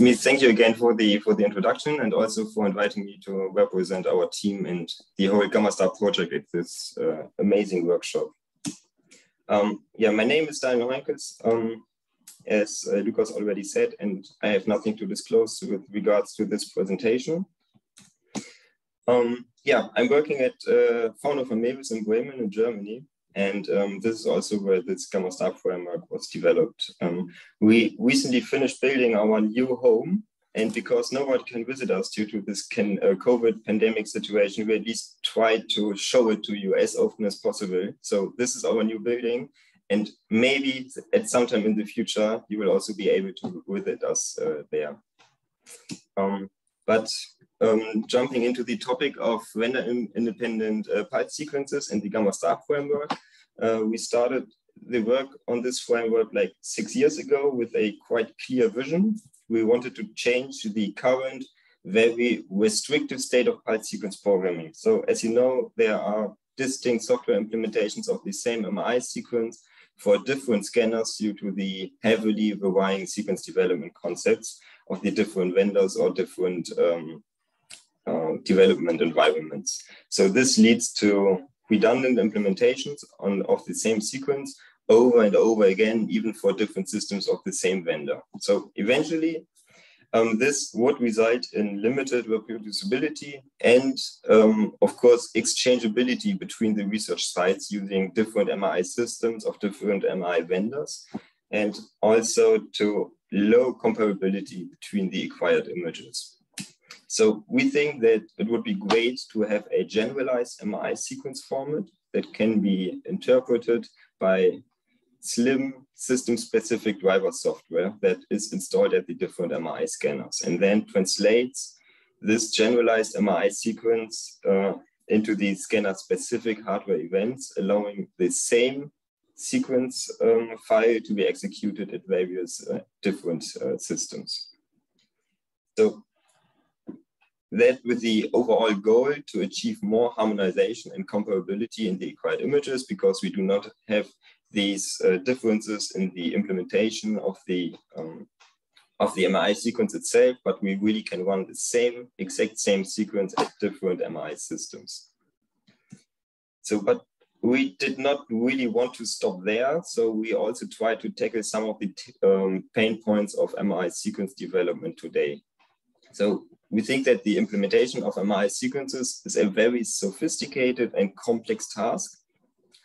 me thank you again for the for the introduction and also for inviting me to represent our team and the whole Gamma Star project at this uh, amazing workshop. Um, yeah, my name is Daniel Hoinkiss, um, as uh, Lucas already said, and I have nothing to disclose with regards to this presentation. Um, yeah, I'm working at uh, Fraunhofer MEVIS in Bremen in Germany, and um, this is also where this Gamma Star framework was developed. Um, we recently finished building our new home. And because nobody can visit us due to this can, uh, COVID pandemic situation, we at least try to show it to you as often as possible. So this is our new building. And maybe at some time in the future, you will also be able to visit us uh, there. Um, but um, jumping into the topic of vendor independent uh, sequences and the Gamma Star framework, uh, we started the work on this framework like six years ago with a quite clear vision. We wanted to change the current very restrictive state of pulse sequence programming. So as you know, there are distinct software implementations of the same MI sequence for different scanners due to the heavily varying sequence development concepts of the different vendors or different um, uh, development environments. So this leads to redundant implementations on, of the same sequence over and over again, even for different systems of the same vendor. So eventually, um, this would result in limited reproducibility and, um, of course, exchangeability between the research sites using different MRI systems of different MRI vendors, and also to low comparability between the acquired images. So we think that it would be great to have a generalized MRI sequence format that can be interpreted by slim system-specific driver software that is installed at the different MRI scanners and then translates this generalized MRI sequence uh, into the scanner-specific hardware events, allowing the same sequence um, file to be executed at various uh, different uh, systems. So that with the overall goal to achieve more harmonization and comparability in the acquired images because we do not have these uh, differences in the implementation of the um, of the MRI sequence itself, but we really can run the same exact same sequence at different MRI systems. So, but we did not really want to stop there. So we also try to tackle some of the um, pain points of MRI sequence development today. So we think that the implementation of MRI sequences is a very sophisticated and complex task,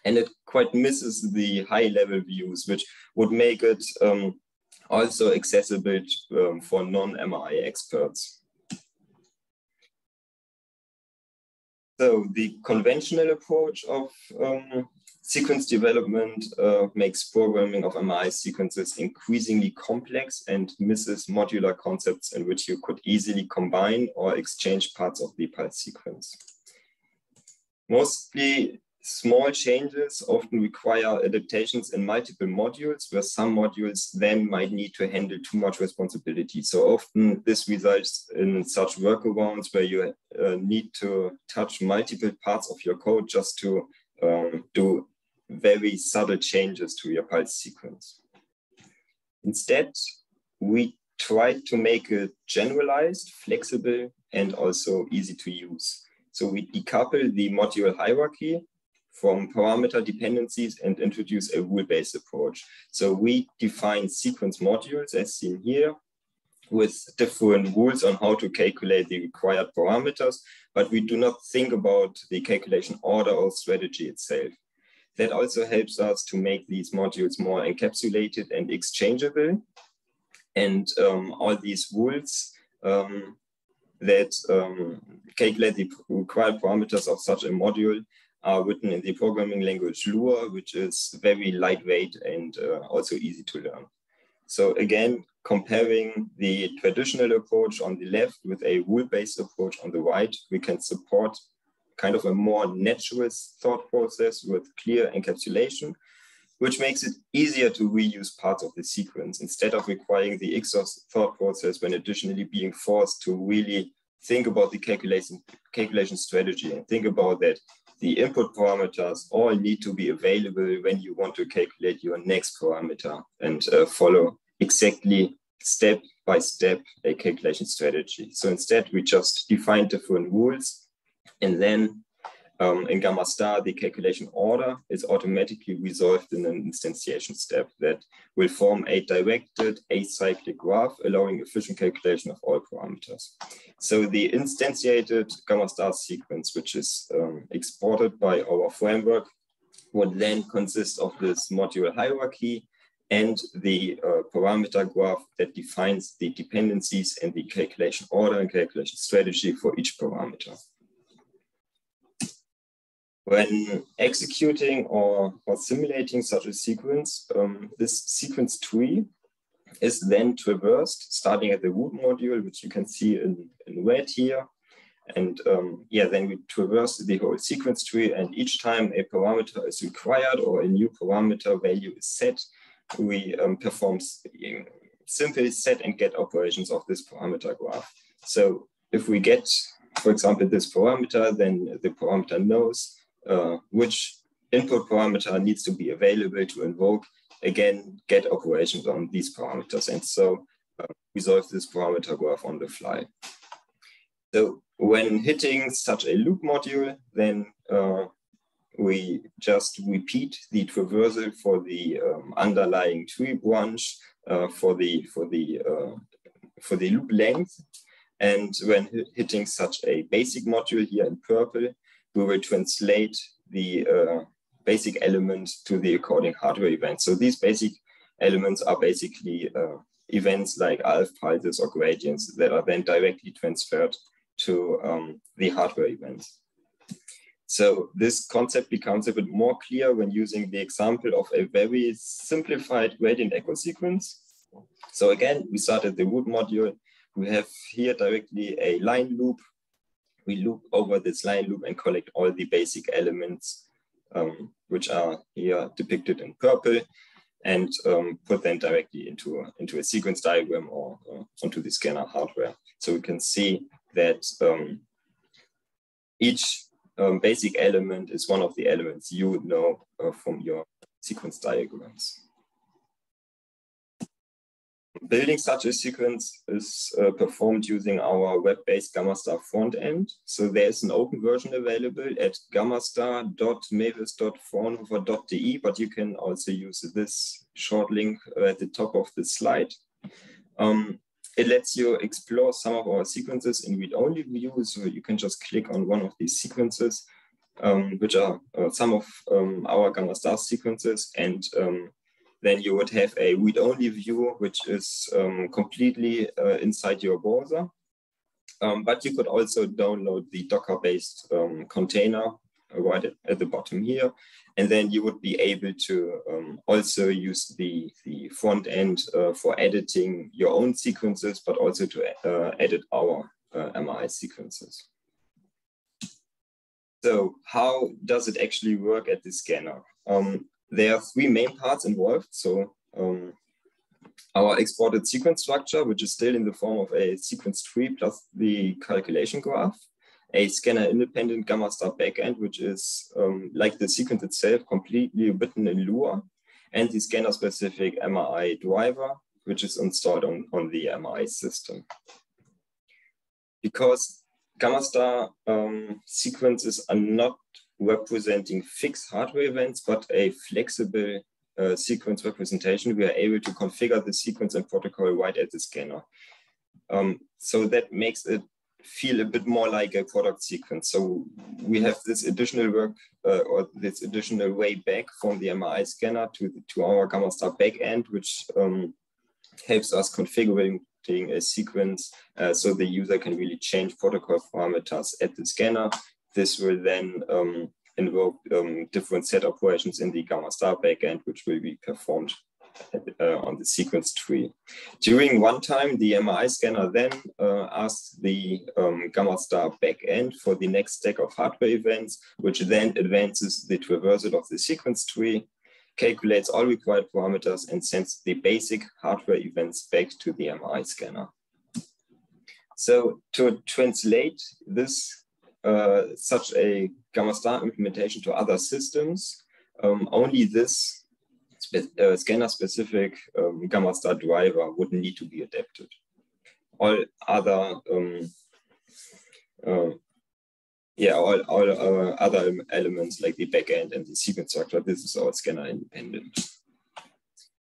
and it quite misses the high level views, which would make it um, also accessible um, for non-MRI experts. So the conventional approach of um, Sequence development uh, makes programming of MRI sequences increasingly complex and misses modular concepts in which you could easily combine or exchange parts of the pulse sequence. Mostly small changes often require adaptations in multiple modules where some modules then might need to handle too much responsibility. So often this results in such workarounds where you uh, need to touch multiple parts of your code just to um, do very subtle changes to your pulse sequence. Instead, we tried to make it generalized, flexible, and also easy to use. So we decouple the module hierarchy from parameter dependencies and introduce a rule-based approach. So we define sequence modules as seen here with different rules on how to calculate the required parameters, but we do not think about the calculation order or strategy itself. That also helps us to make these modules more encapsulated and exchangeable. And um, all these rules um, that um, calculate the required parameters of such a module are written in the programming language Lua, which is very lightweight and uh, also easy to learn. So again, comparing the traditional approach on the left with a rule-based approach on the right, we can support kind of a more natural thought process with clear encapsulation, which makes it easier to reuse parts of the sequence instead of requiring the exhaust thought process when additionally being forced to really think about the calculation, calculation strategy and think about that the input parameters all need to be available when you want to calculate your next parameter and uh, follow exactly step by step a calculation strategy. So instead, we just define different rules and then um, in Gamma star, the calculation order is automatically resolved in an instantiation step that will form a directed acyclic graph, allowing efficient calculation of all parameters. So the instantiated Gamma star sequence, which is um, exported by our framework, would then consist of this module hierarchy and the uh, parameter graph that defines the dependencies and the calculation order and calculation strategy for each parameter. When executing or, or simulating such a sequence, um, this sequence tree is then traversed starting at the root module, which you can see in, in red here. And um, yeah, then we traverse the whole sequence tree and each time a parameter is required or a new parameter value is set, we um, perform simply set and get operations of this parameter graph. So if we get, for example, this parameter, then the parameter knows uh, which input parameter needs to be available to invoke, again, get operations on these parameters. And so uh, resolve this parameter graph on the fly. So when hitting such a loop module, then uh, we just repeat the traversal for the um, underlying tree branch uh, for the for the uh, for the loop length. And when hitting such a basic module here in purple, we will translate the uh, basic element to the according hardware event. So these basic elements are basically uh, events like alpha pulses or gradients that are then directly transferred to um, the hardware events. So this concept becomes a bit more clear when using the example of a very simplified gradient echo sequence. So again, we start at the root module. We have here directly a line loop we loop over this line loop and collect all the basic elements, um, which are here depicted in purple, and um, put them directly into a, into a sequence diagram or uh, onto the scanner hardware. So we can see that um, each um, basic element is one of the elements you know uh, from your sequence diagrams. Building such a sequence is uh, performed using our web-based GammaStar front end. So there's an open version available at gammastar.mevis.fraunhofer.de, but you can also use this short link at the top of the slide. Um, it lets you explore some of our sequences in read-only view. So you can just click on one of these sequences, um, which are uh, some of um, our GammaStar sequences. And um, then you would have a read-only view, which is um, completely uh, inside your browser. Um, but you could also download the Docker-based um, container right at, the bottom here. And then you would be able to um, also use the, the front end uh, for editing your own sequences, but also to uh, edit our uh, MRI sequences. So how does it actually work at the scanner? Um, there are three main parts involved. So um, our exported sequence structure, which is still in the form of a sequence tree plus the calculation graph, a scanner independent gamma star backend, which is um, like the sequence itself, completely written in Lua, and the scanner specific MRI driver, which is installed on, on the MRI system. Because gamma star um, sequences are not representing fixed hardware events, but a flexible uh, sequence representation, we are able to configure the sequence and protocol right at the scanner. Um, so that makes it feel a bit more like a product sequence. So we have this additional work uh, or this additional way back from the MRI scanner to, the, to our GammaStar backend, which um, helps us configuring a sequence uh, so the user can really change protocol parameters at the scanner this will then um, invoke um, different set operations in the Gamma star backend, which will be performed uh, on the sequence tree. During runtime, the MRI scanner then uh, asks the um, Gamma star backend for the next stack of hardware events, which then advances the traversal of the sequence tree, calculates all required parameters, and sends the basic hardware events back to the MRI scanner. So to translate this uh, such a gamma star implementation to other systems. Um, only this uh, scanner-specific um, gamma star driver would need to be adapted. All other um, uh, yeah, all, all uh, other elements like the backend and the sequence structure, this is all scanner independent.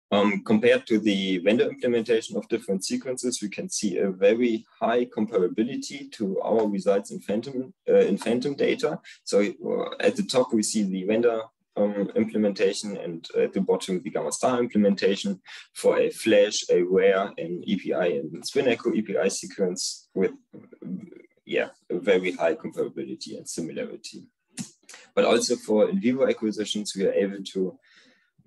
Um, compared to the vendor implementation of different sequences, we can see a very high comparability to our results in Phantom, uh, in Phantom data. So uh, at the top, we see the vendor um, implementation and at the bottom, the Gamma Star implementation for a Flash, a RARE, an EPI, and SpinEcho EPI sequence with, yeah, a very high comparability and similarity. But also for in vivo acquisitions, we are able to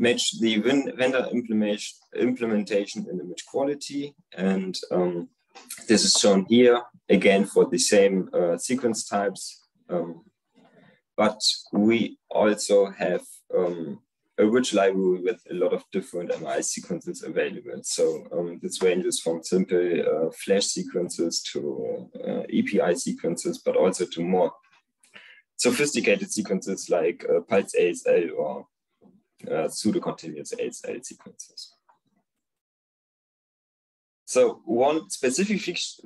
match the vendor implementation in image quality. And um, this is shown here again for the same uh, sequence types. Um, but we also have um, a rich library with a lot of different MRI sequences available. So um, this ranges from simple uh, flash sequences to uh, EPI sequences, but also to more sophisticated sequences like uh, pulse ASL or uh, pseudo-continuous ASL sequences. So one specific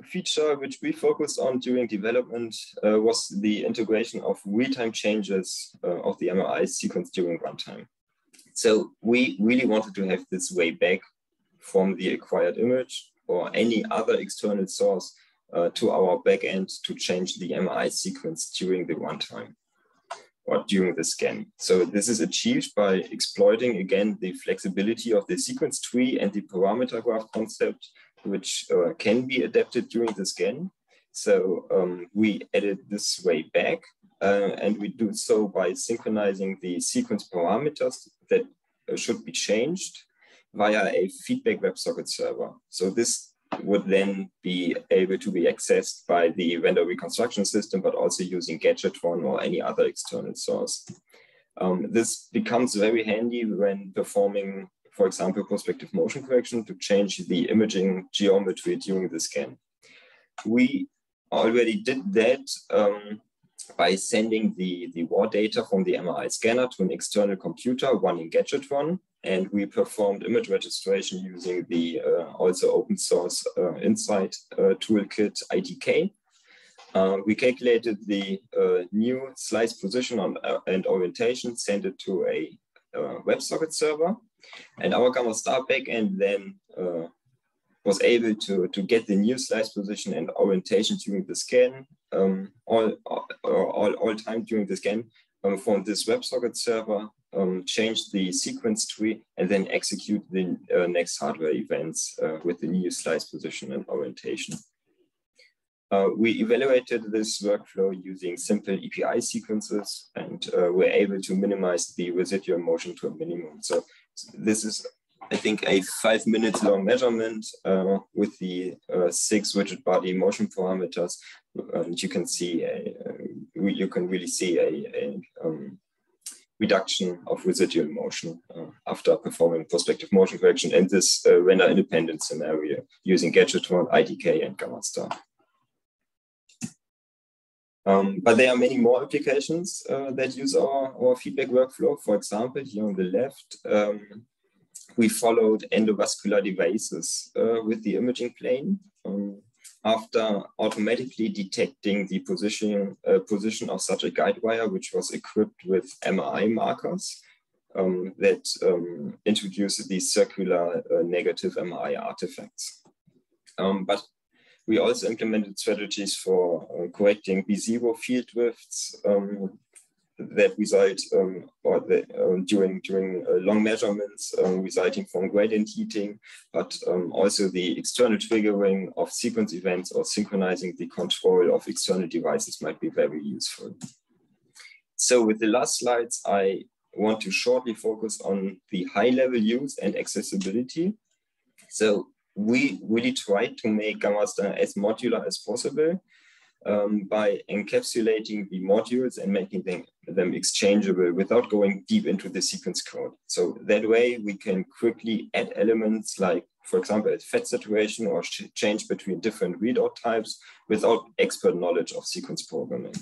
feature which we focused on during development uh, was the integration of real-time changes uh, of the MRI sequence during runtime. So we really wanted to have this way back from the acquired image or any other external source uh, to our backend to change the MRI sequence during the runtime or during the scan. So this is achieved by exploiting again the flexibility of the sequence tree and the parameter graph concept, which uh, can be adapted during the scan. So um, we edit this way back uh, and we do so by synchronizing the sequence parameters that uh, should be changed via a feedback WebSocket server. So this would then be able to be accessed by the vendor reconstruction system, but also using Gadgetron or any other external source. Um, this becomes very handy when performing, for example, prospective motion correction to change the imaging geometry during the scan. We already did that um, by sending the, the raw data from the MRI scanner to an external computer one running Gadgetron and we performed image registration using the uh, also open source uh, Insight uh, toolkit ITK. Uh, we calculated the uh, new slice position on, uh, and orientation, sent it to a WebSocket server, and our Gamma Star backend then was able to, to get the new slice position and orientation during the scan, um, all, all, all, all time during the scan um, from this WebSocket server um, change the sequence tree, and then execute the uh, next hardware events uh, with the new slice position and orientation. Uh, we evaluated this workflow using simple EPI sequences, and uh, we're able to minimize the residual motion to a minimum. So this is, I think, a five minutes long measurement uh, with the uh, six rigid body motion parameters. And you can see, a, you can really see a, a um, reduction of residual motion uh, after performing prospective motion correction in this uh, vendor independent scenario using Gadgetron, ITK, and Gamma Star. Um, but there are many more applications uh, that use our, our feedback workflow. For example, here on the left, um, we followed endovascular devices uh, with the imaging plane. Um, after automatically detecting the position, uh, position of such a guide wire, which was equipped with MRI markers um, that um, these circular uh, negative MRI artifacts. Um, but we also implemented strategies for uh, correcting B0 field drifts um, that result um, or um, during during uh, long measurements um, resulting from gradient heating, but um, also the external triggering of sequence events or synchronizing the control of external devices might be very useful. So with the last slides, I want to shortly focus on the high level use and accessibility. So we really tried to make GammaStar as modular as possible um, by encapsulating the modules and making them, them exchangeable without going deep into the sequence code. So that way we can quickly add elements like, for example, a fat saturation or change between different readout types without expert knowledge of sequence programming.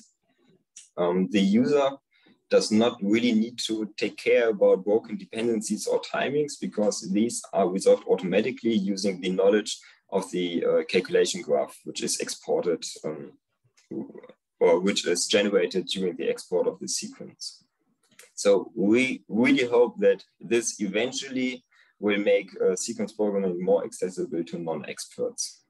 Um, the user does not really need to take care about broken dependencies or timings because these are resolved automatically using the knowledge of the uh, calculation graph, which is exported um, or which is generated during the export of the sequence. So we really hope that this eventually will make uh, sequence programming more accessible to non-experts.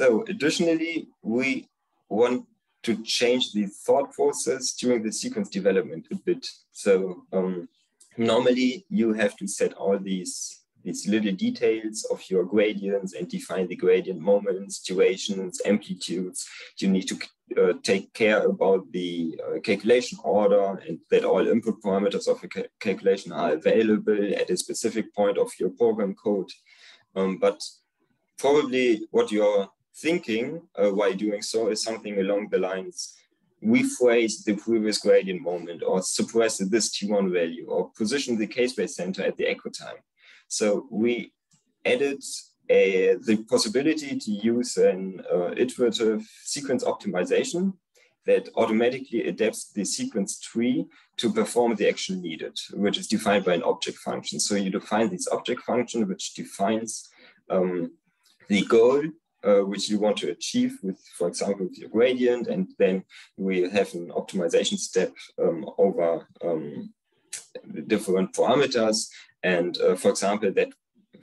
So additionally, we want to change the thought process during the sequence development a bit. So um, normally you have to set all these these little details of your gradients and define the gradient moments, durations, amplitudes. You need to uh, take care about the uh, calculation order and that all input parameters of a ca calculation are available at a specific point of your program code. Um, but probably what you're thinking uh, while doing so is something along the lines rephase the previous gradient moment or suppress this T1 value or position the k-space center at the echo time. So we added a, the possibility to use an uh, iterative sequence optimization that automatically adapts the sequence tree to perform the action needed, which is defined by an object function. So you define this object function, which defines um, the goal uh, which you want to achieve with, for example, with your gradient, and then we have an optimization step um, over um, different parameters. And uh, for example, that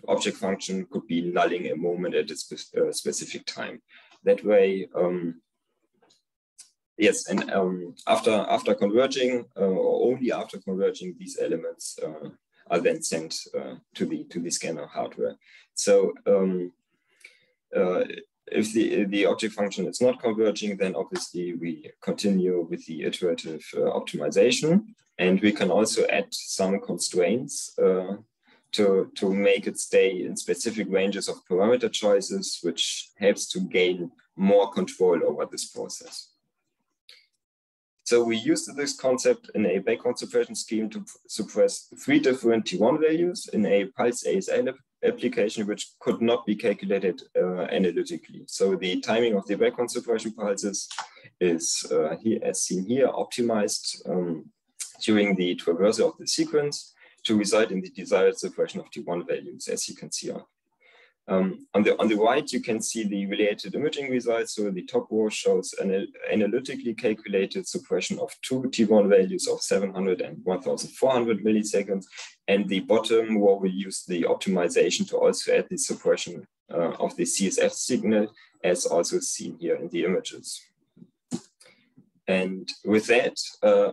object function could be nulling a moment at a spe uh, specific time. That way, um, yes, and um, after after converging, uh, or only after converging, these elements uh, are then sent uh, to the to the scanner hardware. So um, uh, if the, the object function is not converging, then obviously we continue with the iterative optimization. And we can also add some constraints uh, to, to make it stay in specific ranges of parameter choices, which helps to gain more control over this process. So we used this concept in a background suppression scheme to suppress three different T1 values in a pulse ASL application which could not be calculated uh, analytically. So the timing of the background suppression pulses is uh, here, as seen here, optimized um, during the traversal of the sequence to result in the desired suppression of T1 values, as you can see um, on, the, on the right, you can see the related imaging results. So the top row shows an analytically calculated suppression of two T1 values of 700 and 1400 milliseconds. And the bottom row will use the optimization to also add the suppression uh, of the CSF signal as also seen here in the images. And with that, uh,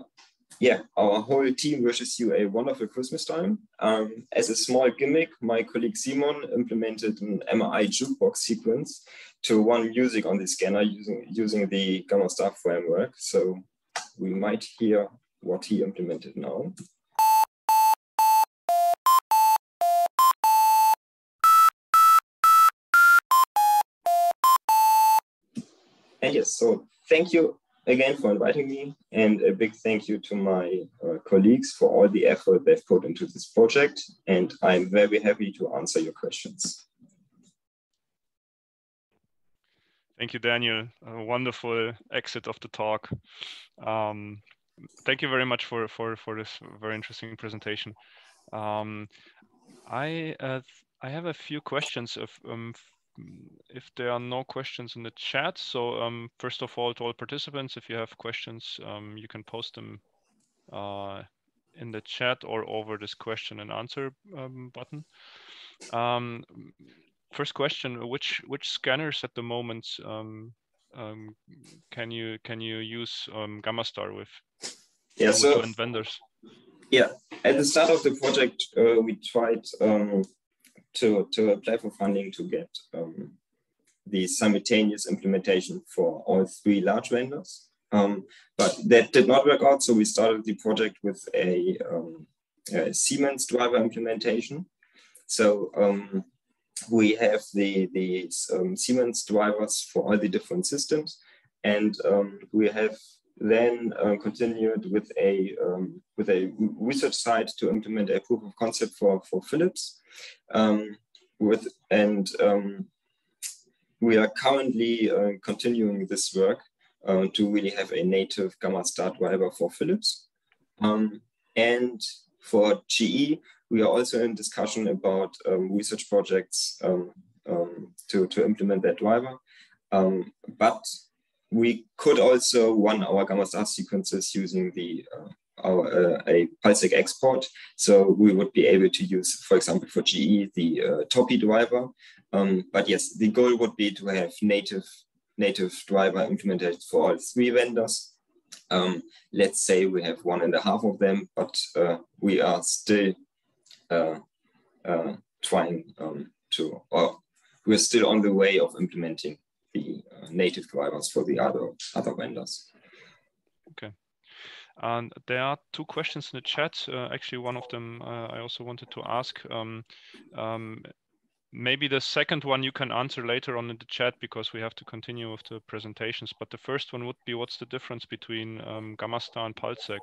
yeah, our whole team wishes you a wonderful Christmas time. Um, as a small gimmick, my colleague Simon implemented an MRI jukebox sequence to run music on the scanner using, using the Gamma Star framework. So we might hear what he implemented now. And yes, so thank you again for inviting me and a big thank you to my uh, colleagues for all the effort they've put into this project. And I'm very happy to answer your questions. Thank you, Daniel. A wonderful exit of the talk. Um, thank you very much for, for, for this very interesting presentation. Um, I, uh, I have a few questions of, um, if there are no questions in the chat. So um, first of all, to all participants, if you have questions, um, you can post them uh, in the chat or over this question and answer um, button. Um, first question: Which which scanners at the moment um, um, can you can you use GammaStar with? Yeah, so vendors. Yeah, at the start of the project, uh, we tried to, to apply for funding to get um, the simultaneous implementation for all three large vendors. Um, but that did not work out, so we started the project with a, um, a Siemens driver implementation. So um, we have the, the um, Siemens drivers for all the different systems, and um, we have then uh, continued with a um, with a research site to implement a proof of concept for for Philips. Um, with and um, we are currently uh, continuing this work uh, to really have a native Gamma Star driver for Philips. Um, and for GE, we are also in discussion about um, research projects um, to, to implement that driver. But we could also run our gamma star sequences using the uh, our, uh, a export. So we would be able to use, for example, for GE, the uh, TOPPE driver. Um, but yes, the goal would be to have native native driver implemented for all three vendors. Um, let's say we have one and a half of them, but uh, we are still uh, uh, trying um, to, or we're still on the way of implementing the uh, native drivers for the other other vendors. Okay. And there are two questions in the chat. Uh, actually, one of them uh, I also wanted to ask. Um, um, maybe the second one you can answer later on in the chat because we have to continue with the presentations. But the first one would be what's the difference between um, Gammastar and Pulseq?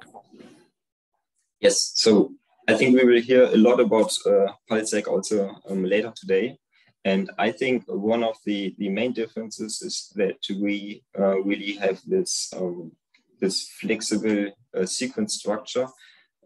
Yes, so I think we will hear a lot about uh, Pulseq also um, later today. And I think one of the, the main differences is that we uh, really have this, um, this flexible uh, sequence structure,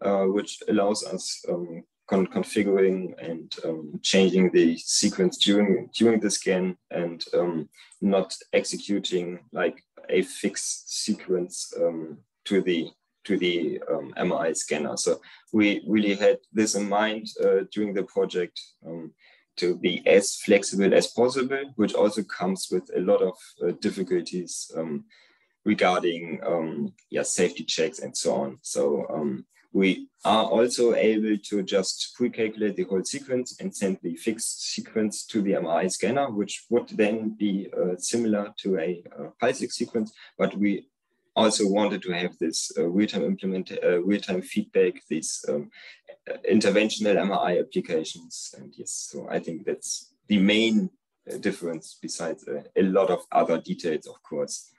uh, which allows us um, con configuring and um, changing the sequence during, during the scan and um, not executing like a fixed sequence um, to the to the um, MRI scanner. So we really had this in mind uh, during the project um, to be as flexible as possible, which also comes with a lot of uh, difficulties um, regarding um, yeah, safety checks and so on. So um, we are also able to just pre-calculate the whole sequence and send the fixed sequence to the MRI scanner, which would then be uh, similar to a, Pulseq sequence, but we also wanted to have this uh, real-time implement, uh, real-time feedback, these um, interventional MRI applications. And yes, so I think that's the main difference besides uh, a lot of other details, of course.